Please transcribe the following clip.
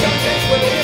something's will